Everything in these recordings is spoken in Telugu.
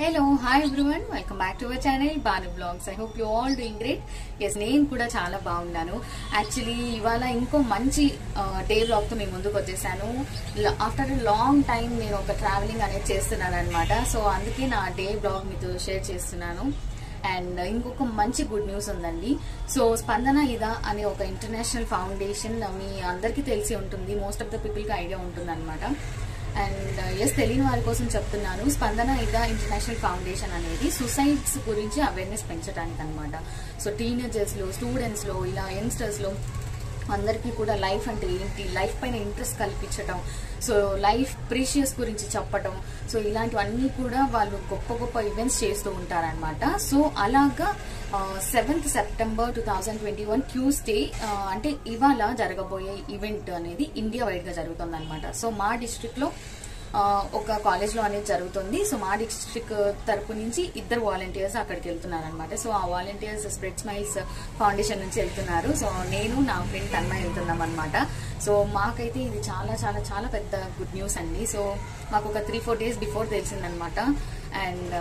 Hello hi everyone welcome back to our channel Bhanu blogs I hope you all doing great yes నేను కూడా చాలా బాగున్నాను. యాక్చువల్లీ ఇవాళ ఇంకో మంచి డే బ్లాగ్తో మేము ముందుకు వచ్చేసాను. ఆఫ్టర్ లాంగ్ టైం నేను ఒక ట్రావెలింగ్ అనేది చేస్తున్నాను అనమాట సో అందుకే నా డే బ్లాగ్ మీతో షేర్ చేస్తున్నాను. అండ్ ఇంకొక మంచి గుడ్ న్యూస్ ఉందండి. సో స్పందన ఇదా అనే ఒక ఇంటర్నేషనల్ ఫౌండేషన్ మీ అందరికీ తెలిసి ఉంటుంది. మోస్ట్ ఆఫ్ ద పీపుల్కి ఐడియా ఉంటుంది అనమాట అండ్ ఎస్ uh, తెలియని వారి కోసం చెప్తున్నాను స్పందన ఇదా ఇంటర్నేషనల్ ఫౌండేషన్ అనేది సుసైడ్స్ గురించి అవేర్నెస్ పెంచడానికి అనమాట సో టీనేజర్స్లో స్టూడెంట్స్లో ఇలా యంగ్స్టర్స్లో అందరికీ కూడా లైఫ్ అంటే ఏంటి? లైఫ్ పైన ఇంట్రెస్ట్ కల్పించటం. సో లైఫ్ ప్రీషియస్ గురించి చెప్పటం. సో ఇలాంటివన్నీ కూడా వాళ్ళు గొప్ప గొప్ప ఈవెంట్స్ చేస్తూ ఉంటారనమాట సో అలాగా seventh September two thousand twenty one Tuesday అంటే ఇవాళ జరగబోయే ఈవెంట్ అనేది ఇండియా వైడ్గా జరుగుతుంది అనమాట సో మా డిస్ట్రిక్ట్లో ఒక కాలేజ్లో అనేది జరుగుతుంది. సో మా డిస్ట్రిక్ట్ తరపు నుంచి ఇద్దరు వాలంటీర్స్ అక్కడికి వెళ్తున్నారు అనమాట సో ఆ వాలంటీర్స్ స్ప్రెడ్ స్మైల్స్ ఫౌండేషన్ నుంచి వెళ్తున్నారు. సో నేను నా ఫ్రెండ్ తన్మయ వెళ్తున్నాం అనమాట సో మాకైతే ఇది చాలా చాలా చాలా పెద్ద గుడ్ న్యూస్ అండి. సో మాకు ఒక త్రీ ఫోర్ డేస్ బిఫోర్ తెలిసిందనమాట అండ్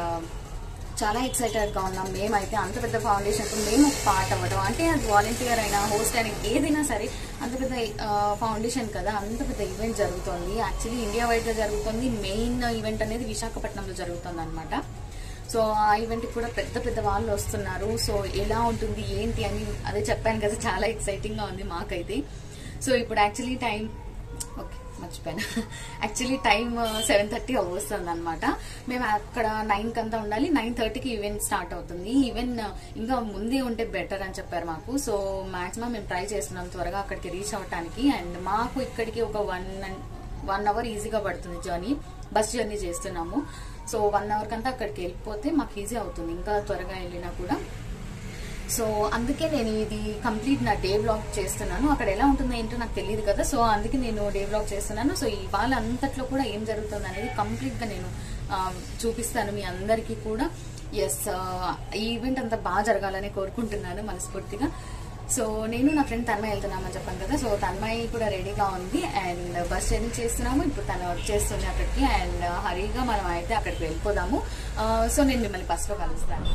చాలా ఎక్సైటెడ్గా ఉన్నాం. మేమైతే అంత పెద్ద ఫౌండేషన్ మేము పార్ట్ అవ్వడం అంటే అది వాలంటీర్ అయినా హోస్ట్ అయినా ఏదైనా సరే అంత పెద్ద ఫౌండేషన్ కదా. అంత పెద్ద ఈవెంట్ జరుగుతుంది. యాక్చువల్లీ ఇండియా వైడ్గా జరుగుతుంది. మెయిన్ ఈవెంట్ అనేది విశాఖపట్నంలో జరుగుతుంది అనమాట సో ఆ ఈవెంట్కి కూడా పెద్ద పెద్ద వాళ్ళు వస్తున్నారు. సో ఎలా ఉంటుంది ఏంటి అని అదే చెప్పాను కదా. చాలా ఎక్సైటింగ్గా ఉంది మాకైతే. సో ఇప్పుడు యాక్చువల్లీ టైం మర్చిపోయాను. యాక్చువల్లీ టైం సెవెన్ థర్టీ వస్తుంది అనమాట మేము అక్కడ నైన్ కంతా ఉండాలి. నైన్ థర్టీకి ఈవెంట్ స్టార్ట్ అవుతుంది. ఈవెన్ uh, ఇంకా ముందే ఉంటే బెటర్ అని చెప్పారు మాకు. సో మాక్సిమం మేము ట్రై చేస్తున్నాం త్వరగా అక్కడికి రీచ్ అవ్వటానికి. అండ్ మాకు ఇక్కడికి ఒక వన్ వన్ అవర్ ఈజీగా పడుతుంది జర్నీ బస్ జర్నీ చేస్తున్నాము. సో వన్ అవర్ కంతా అక్కడికి వెళ్ళిపోతే మాకు ఈజీ అవుతుంది. ఇంకా త్వరగా వెళ్ళినా కూడా. సో అందుకే నేను ఇది కంప్లీట్ నా డే బ్లాగ్ చేస్తున్నాను. అక్కడ ఎలా ఉంటుందో ఏంటో నాకు తెలియదు కదా. సో అందుకే నేను డే బ్లాగ్ చేస్తున్నాను. సో ఇవాళ అంతట్లో కూడా ఏం జరుగుతుంది అనేది కంప్లీట్గా నేను చూపిస్తాను మీ అందరికీ కూడా. ఎస్ ఈ ఈవెంట్ అంతా బాగా జరగాలని కోరుకుంటున్నాను మనస్ఫూర్తిగా. సో నేను నా ఫ్రెండ్ తన్మయ్ వెళ్తున్నామని చెప్పాను కదా సో తన్మయ్ కూడా రెడీగా ఉంది. అండ్ బస్ జర్నీ చేస్తున్నాము. ఇప్పుడు తను వచ్చేస్తుంది అక్కడికి. అండ్ హరీగా మనం అయితే అక్కడికి వెళ్ళిపోదాము. సో నేను మిమ్మల్ని బస్లో కలుస్తాను.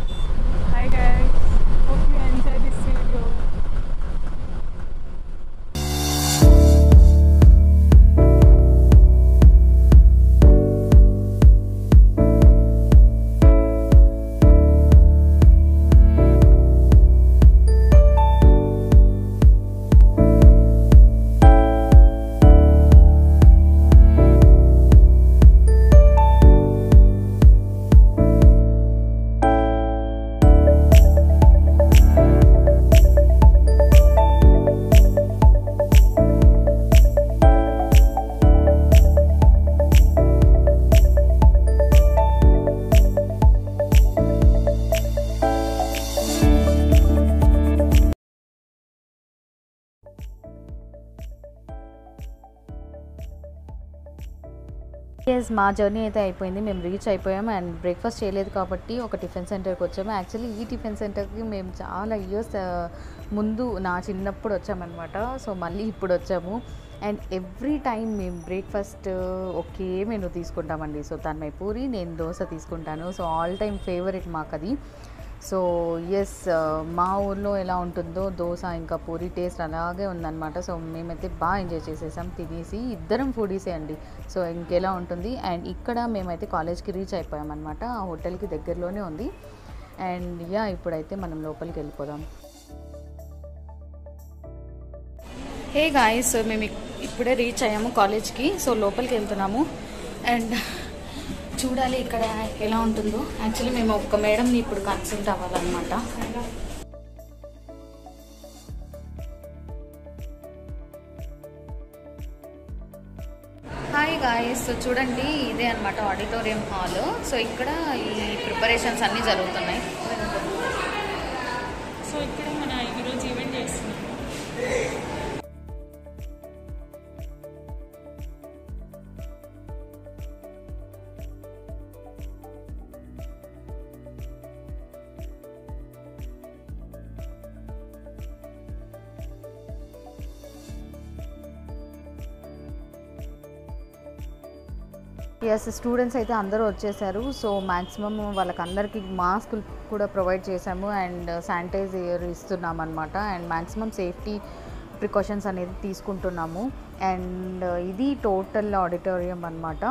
Hi మా జర్నీ అయితే అయిపోయింది. మేము రీచ్ అయిపోయాము అండ్ బ్రేక్ఫాస్ట్ చేయలేదు కాబట్టి ఒక టిఫిన్ సెంటర్కి వచ్చాము. యాక్చువల్లీ ఈ టిఫిన్ సెంటర్కి మేము చాలా ఇయర్స్ uh, ముందు నా చిన్నప్పుడు వచ్చామన్నమాట. సో మళ్ళీ ఇప్పుడు వచ్చాము. అండ్ ఎవ్రీ టైం మేము బ్రేక్ఫాస్ట్ uh, ఒకే మెనూ తీసుకుంటామండి. సో తన్మయ పూరి నేను దోశ తీసుకుంటాను. సో ఆల్ టైమ్ ఫేవరెట్ మాకు అది సో ఎస్ uh, మా ఊర్లో ఎలా ఉంటుందో దోశ ఇంకా పూరి టేస్ట్ అలాగే ఉందన్నమాట. సో మేమైతే బాగా ఎంజాయ్ చేసేసాం. తినేసి ఇద్దరం ఫుడీసే అండి. సో ఇంకెలా ఉంటుంది? అండ్ ఇక్కడ మేమైతే కాలేజ్కి రీచ్ అయిపోయామన్నమాట. ఆ హోటల్కి దగ్గరలోనే ఉంది. అండ్ యా ఇప్పుడైతే మనం లోపలికి వెళ్ళిపోదాం. హే గాయస్ సో మేము ఇప్పుడే రీచ్ అయ్యాము కాలేజ్కి. సో లోపలికి వెళ్తున్నాము. అండ్ చూడాలి ఇక్కడ ఎలా ఉంటుందో. యాక్చువల్లీ మేము ఒక మేడంని ఇప్పుడు కన్సల్ట్ అవ్వాలన్నమాట. హాయ్ గాయస్ సో చూడండి ఇదే అనమాట ఆడిటోరియం హాల్ సో ఇక్కడ ఈ ప్రిపరేషన్స్ అన్నీ జరుగుతున్నాయి. సో ఇక్కడ ఎస్ స్టూడెంట్స్ అయితే అందరూ వచ్చేసారు. సో మ్యాక్సిమం వాళ్ళకందరికీ మాస్కులు కూడా ప్రొవైడ్ చేశాము. అండ్ శానిటైజర్ ఇస్తున్నాం అనమాట అండ్ మ్యాక్సిమం సేఫ్టీ ప్రికాషన్స్ అనేది తీసుకుంటున్నాము. అండ్ uh, ఇది టోటల్ ఆడిటోరియం అనమాట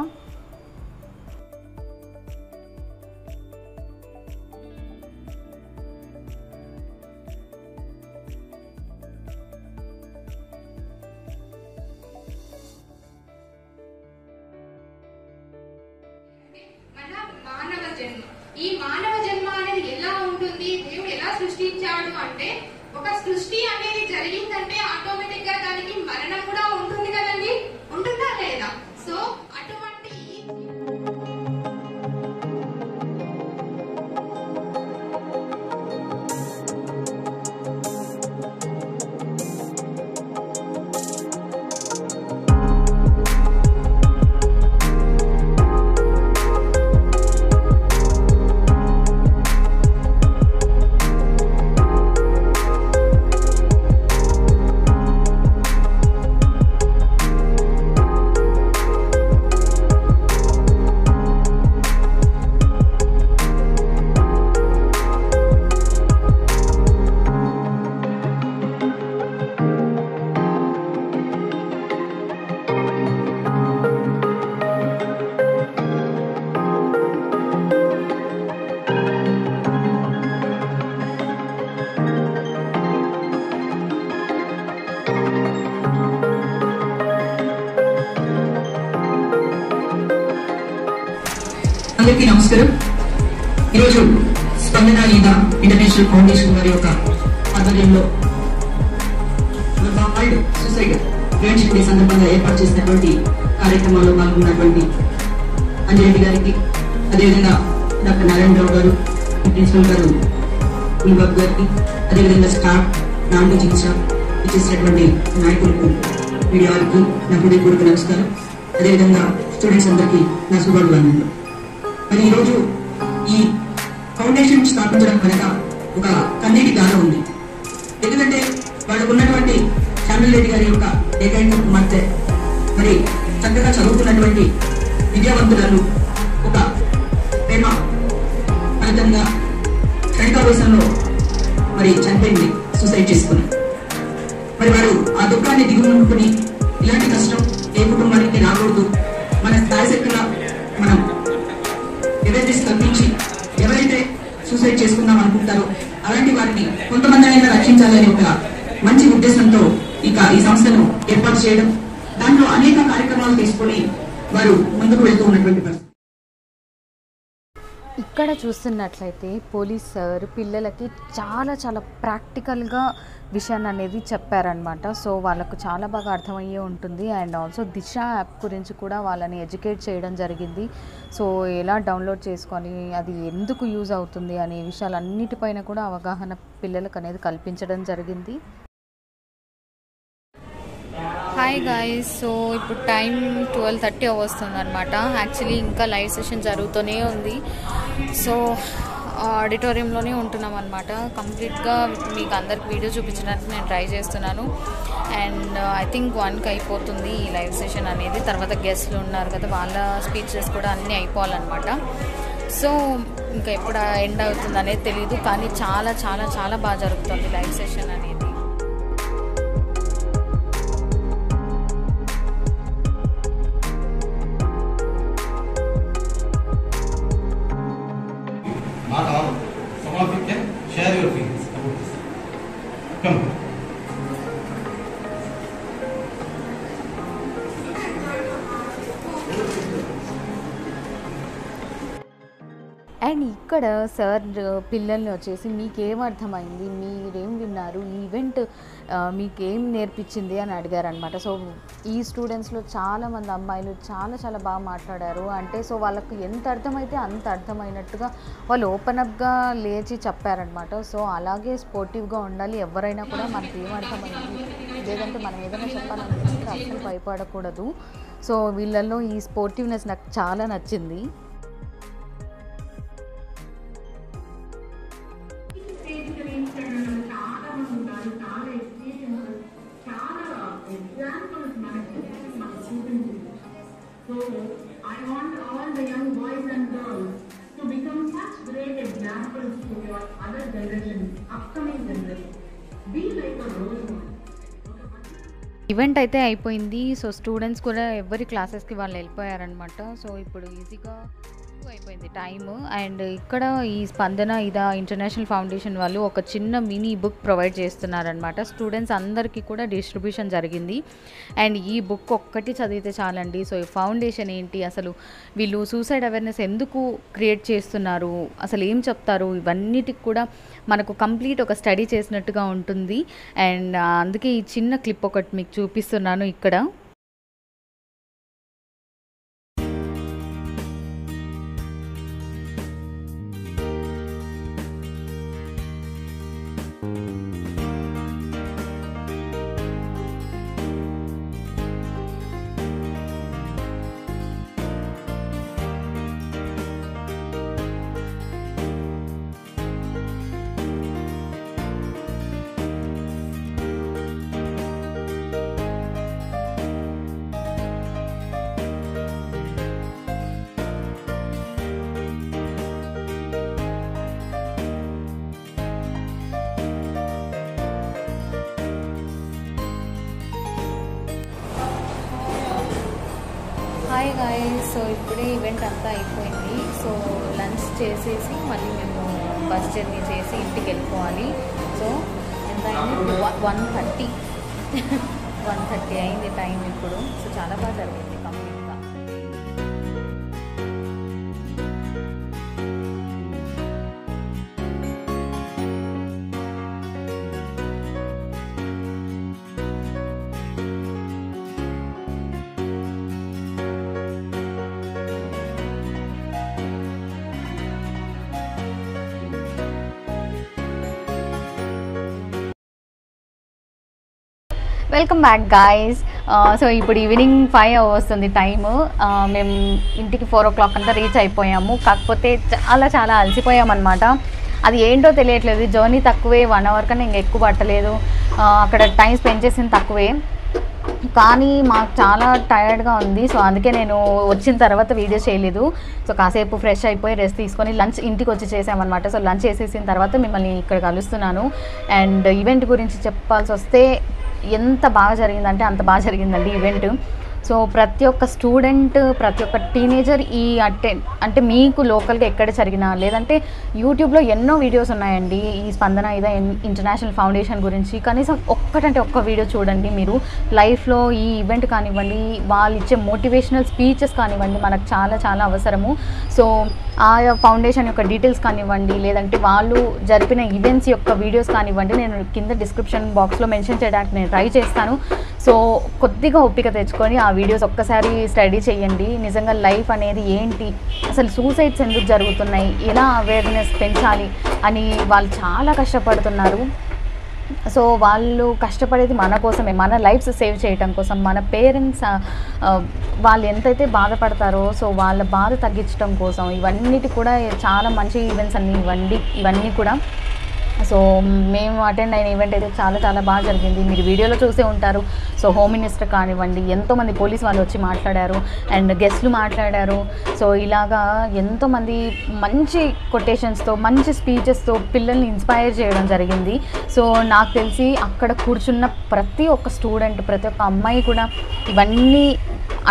అందరికీ నమస్కారం. ఈరోజు స్పందన ఈద ఇంటర్నేషనల్ ఫౌండేషన్ వారి యొక్క ఆధ్వర్యంలో వరల్డ్ సూసైడ్ ప్రివెన్షన్ డే సందర్భంగా ఏర్పాటు చేసినటువంటి కార్యక్రమాల్లో పాల్గొన్నటువంటి అంజరెడ్డి గారికి అదేవిధంగా డాక్టర్ నారాయణరావు గారు ప్రిన్సిపల్ గారు ఉల్బాబు గారికి అదేవిధంగా స్టాఫ్ నాన్ టీచింగ్ ఇచ్చేసినటువంటి నాయకులకు మీడియా వారికి నా హృదయపూర్వక నమస్కారం. అదేవిధంగా స్టూడెంట్స్ అందరికీ నా శుభాభివందనలు మరి ఈరోజు ఈ ఫౌండేషన్ స్థాపించడం వెనుక ఒక కన్నీటి గాథ ఉంది. ఎందుకంటే వాళ్ళకు ఉన్నటువంటి శ్యామిల్ రెడ్డి గారి యొక్క ఏకైక కుమార్తె. మరి చక్కగా చదువుకున్నటువంటి విద్యావంతురాలు ఒక ప్రేమ ఫలితంగా క్షణికావేశంలో మరి చనిపోయింది సూసైడ్ చేసుకుని. మరి వారు ఆ దుఃఖాన్ని దిగుమునుకుని ఇలాంటి కష్టం ఏ కుటుంబానికి రాకూడదు. మన స్థాయి మనం అవేర్నెస్ కల్పించి ఎవరైతే సూసైడ్ చేసుకుందాం అనుకుంటారో అలాంటి వారిని కొంతమంది అయినా రక్షించాలని ఒక మంచి ఉద్దేశంతో ఇక ఈ సంస్థను ఏర్పాటు చేయడం దాంట్లో అనేక కార్యక్రమాలు తీసుకొని వారు ముందుకు వెళ్తూ ఉన్నటువంటి పరిస్థితి. ఇక్కడ చూస్తున్నట్లయితే పోలీస్ సార్ పిల్లలకి చాలా చాలా ప్రాక్టికల్గా విషయాన్ని అనేది చెప్పారనమాట సో వాళ్ళకు చాలా బాగా అర్థమయ్యే ఉంటుంది. అండ్ ఆల్సో దిశ యాప్ గురించి కూడా వాళ్ళని ఎడ్యుకేట్ చేయడం జరిగింది. సో ఎలా డౌన్లోడ్ చేసుకొని అది ఎందుకు యూజ్ అవుతుంది అనే విషయాలన్నిటిపైన కూడా అవగాహన పిల్లలకు అనేది కల్పించడం జరిగింది. హాయ్ గాయస్ సో ఇప్పుడు టైం ట్వెల్వ్ థర్టీ వస్తుంది అనమాట యాక్చువల్లీ ఇంకా లైవ్ సెషన్ జరుగుతూనే ఉంది. సో ఆడిటోరియంలోనే ఉంటున్నాం అనమాట కంప్లీట్గా మీకు అందరికి వీడియో చూపించడానికి నేను ట్రై చేస్తున్నాను. అండ్ ఐ థింక్ వన్కి అయిపోతుంది ఈ లైవ్ సెషన్ అనేది. తర్వాత గెస్ట్లు ఉన్నారు కదా వాళ్ళ స్పీచెస్ కూడా అన్నీ అయిపోవాలన్నమాట. సో ఇంకా ఎప్పుడు ఎండ్ అవుతుంది అనేది తెలియదు కానీ చాలా చాలా చాలా బాగా జరుగుతుంది లైవ్ సెషన్ అనేది. అండ్ ఇక్కడ సార్ పిల్లల్ని వచ్చేసి మీకేం అర్థమైంది? మీరేం విన్నారు? ఈ ఈవెంట్ మీకేం నేర్పించింది అని అడిగారు అనమాట సో ఈ స్టూడెంట్స్లో చాలామంది అమ్మాయిలు చాలా చాలా బాగా మాట్లాడారు. అంటే సో వాళ్ళకు ఎంత అర్థమైతే అంత అర్థమైనట్టుగా వాళ్ళు ఓపెన్ అప్గా లేచి చెప్పారనమాట సో అలాగే స్పోర్టివ్గా ఉండాలి. ఎవరైనా కూడా మనకి ఏమర్థమైంది అర్థమైంది? లేదంటే మనం ఏదైనా చెప్పాలనుకుంటే అసలు భయపడకూడదు. సో వీళ్ళల్లో ఈ స్పోర్టివ్నెస్ నాకు చాలా నచ్చింది. ఈవెంట్ అయితే అయిపోయింది. సో స్టూడెంట్స్ కూడా ఎవరి క్లాసెస్కి వాళ్ళు వెళ్ళిపోయారనమాట సో ఇప్పుడు ఈజీగా అయిపోయింది టైమ్. అండ్ ఇక్కడ ఈ స్పందన ఇదా ఇంటర్నేషనల్ ఫౌండేషన్ వాళ్ళు ఒక చిన్న మినీ బుక్ ప్రొవైడ్ చేస్తున్నారనమాట స్టూడెంట్స్ అందరికీ కూడా డిస్ట్రిబ్యూషన్ జరిగింది. అండ్ ఈ బుక్ ఒక్కటి చదివితే చాలండి. సో ఈ ఫౌండేషన్ ఏంటి? అసలు వీళ్ళు సూసైడ్ అవేర్నెస్ ఎందుకు క్రియేట్ చేస్తున్నారు? అసలు ఏం చెప్తారు? ఇవన్నిటికి కూడా మనకు కంప్లీట్ ఒక స్టడీ చేసినట్టుగా ఉంటుంది. అండ్ అందుకే ఈ చిన్న క్లిప్ ఒకటి మీకు చూపిస్తున్నాను ఇక్కడ. గాయస్ సో ఇప్పుడే ఈవెంట్ అంతా అయిపోయింది. సో లంచ్ చేసేసి మళ్ళీ మేము బస్ జర్నీ చేసి ఇంటికి వెళ్ళిపోవాలి. సో ఎంత అయింది? One thirty. వన్ థర్టీ అయింది టైం ఇప్పుడు. సో చాలా బాగా జరిగింది. వెల్కమ్ బ్యాక్ గాయస్ సో ఇప్పుడు ఈవినింగ్ ఫైవ్ వస్తుంది టైము మేము ఇంటికి ఫోర్ ఓ క్లాక్ అంతా రీచ్ అయిపోయాము. కాకపోతే చాలా చాలా అలసిపోయామన్నమాట అది ఏంటో తెలియట్లేదు. జర్నీ తక్కువే. వన్ అవర్ కన్నా ఇంకా ఎక్కువ పట్టలేదు. Uh, అక్కడ టైం స్పెండ్ చేసింది తక్కువే. కానీ మాకు చాలా టైర్డ్గా ఉంది. సో అందుకే నేను వచ్చిన తర్వాత వీడియో చేయలేదు. సో కాసేపు ఫ్రెష్ అయిపోయి రెస్ట్ తీసుకొని లంచ్ ఇంటికి వచ్చి చేసామన్నమాట. సో లంచ్ చేసేసిన తర్వాత మిమ్మల్ని ఇక్కడ కలుస్తున్నాను. అండ్ ఈవెంట్ గురించి చెప్పాల్సి వస్తే ఎంత బాగా జరిగిందంటే అంత బాగా జరిగిందండి ఈవెంట్. సో ప్రతి ఒక్క స్టూడెంట్ ప్రతి ఒక్క టీనేజర్ ఈ అటెండ్ అంటే మీకు లోకల్గా ఎక్కడ జరిగినా లేదంటే యూట్యూబ్లో ఎన్నో వీడియోస్ ఉన్నాయండి. ఈ స్పందన ఇదా ఇంటర్నేషనల్ ఫౌండేషన్ గురించి. కనీసం ఒక్కటంటే ఒక్క వీడియో చూడండి మీరు. లైఫ్లో ఈ ఈవెంట్ కానివ్వండి వాళ్ళు ఇచ్చే మోటివేషనల్ స్పీచెస్ కానివ్వండి మనకు చాలా చాలా అవసరము. సో ఆ ఫౌండేషన్ యొక్క డీటెయిల్స్ కానివ్వండి లేదంటే వాళ్ళు జరిపిన ఈవెంట్స్ యొక్క వీడియోస్ కానివ్వండి నేను కింద డిస్క్రిప్షన్ బాక్స్లో మెన్షన్ చేయడానికి నేను ట్రై చేస్తాను. సో కొద్దిగా ఓపిక తెచ్చుకొని ఆ వీడియోస్ ఒక్కసారి స్టడీ చేయండి. నిజంగా లైఫ్ అనేది ఏంటి? అసలు సూసైడ్స్ ఎందుకు జరుగుతున్నాయి? ఎలా అవేర్నెస్ పెంచాలి? అని వాళ్ళు చాలా కష్టపడుతున్నారు. సో వాళ్ళు కష్టపడేది మన కోసమే మన లైఫ్స్ సేవ్ చేయటం కోసం మన పేరెంట్స్ వాళ్ళు ఎంతైతే బాధపడతారో సో వాళ్ళ బాధ తగ్గించడం కోసం ఇవన్నిటి కూడా చాలా మంచి ఈవెంట్స్ అన్ని ఇవన్నీ ఇవన్నీ కూడా సో మేము అటెండ్ అయిన ఈవెంట్ అయితే చాలా చాలా బాగా జరిగింది. మీరు వీడియోలో చూసే ఉంటారు. సో హోమ్ మినిస్టర్ కానివ్వండి ఎంతోమంది పోలీస్ వాళ్ళు వచ్చి మాట్లాడారు అండ్ గెస్ట్లు మాట్లాడారు. సో ఇలాగా ఎంతోమంది మంచి కొటేషన్స్తో మంచి స్పీచెస్తో పిల్లల్ని ఇన్స్పైర్ చేయడం జరిగింది. సో నాకు తెలిసి అక్కడ కూర్చున్న ప్రతి ఒక్క స్టూడెంట్ ప్రతి ఒక్క అమ్మాయి కూడా ఇవన్నీ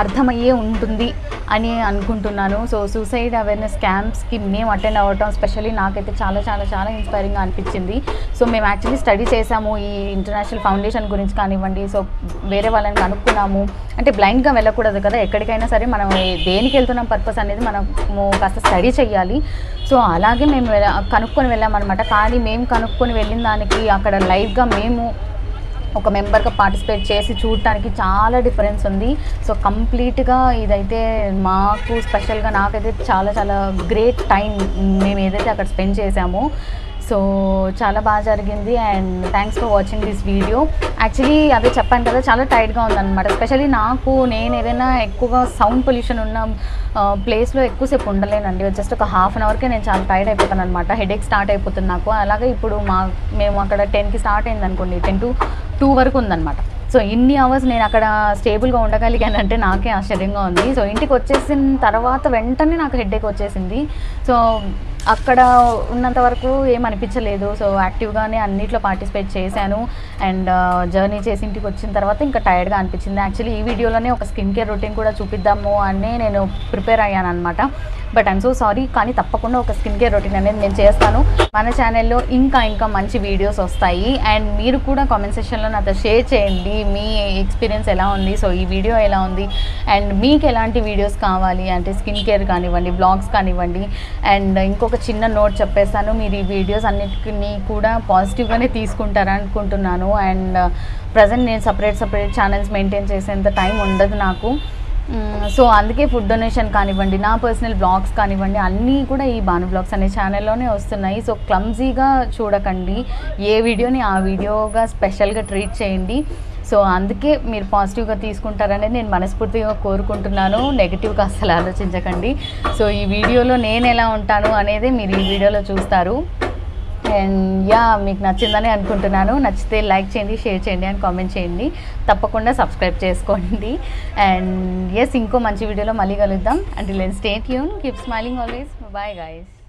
అర్థమయ్యే ఉంటుంది. అని అనుకుంటున్నాను. సో సూసైడ్ అవేర్నెస్ క్యాంప్స్కి మేము అటెండ్ అవ్వటం స్పెషల్లీ నాకైతే చాలా చాలా చాలా ఇన్స్పైరింగ్గా అనిపించింది. సో మేము యాక్చువల్లీ స్టడీ చేసాము ఈ ఇంటర్నేషనల్ ఫౌండేషన్ గురించి కానివ్వండి. సో వేరే వాళ్ళని కనుక్కున్నాము. అంటే బ్లైండ్గా వెళ్ళకూడదు కదా. ఎక్కడికైనా సరే మనం దేనికి వెళ్తున్నాం పర్పస్ అనేది మనము కాస్త స్టడీ చేయాలి సో అలాగే మేము వెళ్ళ- కనుక్కొని వెళ్ళామన్నమాట. కానీ మేము కనుక్కొని వెళ్ళిన దానికి అక్కడ లైవ్గా మేము ఒక మెంబర్గా పార్టిసిపేట్ చేసి చూడటానికి చాలా డిఫరెన్స్ ఉంది. సో కంప్లీట్గా ఇదైతే మాకు స్పెషల్గా నాకైతే చాలా చాలా గ్రేట్ టైం మేము ఏదైతే అక్కడ స్పెండ్ చేసామో సో చాలా బాగా జరిగింది and thanks for watching this video. Actually అదే చెప్పాను కదా చాలా టైట్గా ఉందన్నమాట. స్పెషల్లీ నాకు నేను ఏదైనా ఎక్కువగా సౌండ్ పొల్యూషన్ ఉన్న ప్లేస్లో ఎక్కువసేపు ఉండలేనండి. జస్ట్ ఒక హాఫ్ అన్ అవర్కే నేను చాలా టైర్డ్ అయిపోతాను అనమాట హెడేక్ స్టార్ట్ అయిపోతుంది నాకు. అలాగే ఇప్పుడు మా మేము అక్కడ టెన్కి స్టార్ట్ అయింది అనుకోండి టెన్ టు టూ వరకు ఉందన్నమాట. సో ఇన్ని అవర్స్ నేను అక్కడ స్టేబుల్గా ఉండగలిగానంటే నాకే ఆశ్చర్యంగా ఉంది. సో ఇంటికి వచ్చేసిన తర్వాత వెంటనే నాకు హెడేక్ వచ్చేసింది. సో అక్కడ ఉన్నంత వరకు ఏమనిపించలేదు సో యాక్టివ్గానే అన్నిట్లో పార్టిసిపేట్ చేశాను. అండ్ జర్నీ చేసి ఇంటికి వచ్చిన తర్వాత ఇంకా టైర్డ్గా అనిపించింది. యాక్చువల్లీ ఈ వీడియోలోనే ఒక స్కిన్ కేర్ రొటీన్ కూడా చూపిద్దాము అని నేను ప్రిపేర్ అయ్యాను అనమాట బట్ ఐమ్ సో సారీ కానీ తప్పకుండా ఒక స్కిన్ కేర్ రొటీన్ అనేది నేను చేస్తాను. మన ఛానల్లో ఇంకా ఇంకా మంచి వీడియోస్ వస్తాయి. అండ్ మీరు కూడా కామెంట్ సెక్షన్లో నాతో షేర్ చేయండి. మీ ఎక్స్పీరియన్స్ ఎలా ఉంది? సో ఈ వీడియో ఎలా ఉంది? అండ్ మీకు ఎలాంటి వీడియోస్ కావాలి? అంటే స్కిన్ కేర్ కానివ్వండి బ్లాగ్స్ కానివ్వండి. అండ్ ఇంకొక చిన్న నోట్ చెప్పేస్తాను. మీరు ఈ వీడియోస్ అన్నిటిని కూడా పాజిటివ్గానే తీసుకుంటారు అనుకుంటున్నాను. అండ్ ప్రజెంట్ నేను సపరేట్ సపరేట్ ఛానల్స్ మెయింటైన్ చేసేంత టైం ఉండదు నాకు. సో అందుకే ఫుడ్ డొనేషన్ కానివ్వండి నా పర్సనల్ బ్లాగ్స్ కానివ్వండి అన్నీ కూడా ఈ భాను బ్లాగ్స్ అనే ఛానల్లోనే వస్తున్నాయి. సో క్లమ్జీగా చూడకండి. ఏ వీడియోని ఆ వీడియోగా స్పెషల్గా ట్రీట్ చేయండి. సో అందుకే మీరు పాజిటివ్గా తీసుకుంటారనేది నేను మనస్ఫూర్తిగా కోరుకుంటున్నాను. నెగిటివ్గా అస్సలు ఆలోచించకండి. సో ఈ వీడియోలో నేను ఎలా ఉంటాను అనేది మీరు ఈ వీడియోలో చూస్తారు. అండ్ యా మీకు నచ్చిందని అనుకుంటున్నాను. నచ్చితే లైక్ చేయండి షేర్ చేయండి అండ్ కామెంట్ చేయండి. తప్పకుండా సబ్స్క్రైబ్ చేసుకోండి. అండ్ ఎస్ ఇంకో మంచి వీడియోలో మళ్ళీ కలుద్దాం. అంటే లెన్ స్టేట్ యూన్ keep smiling always bye guys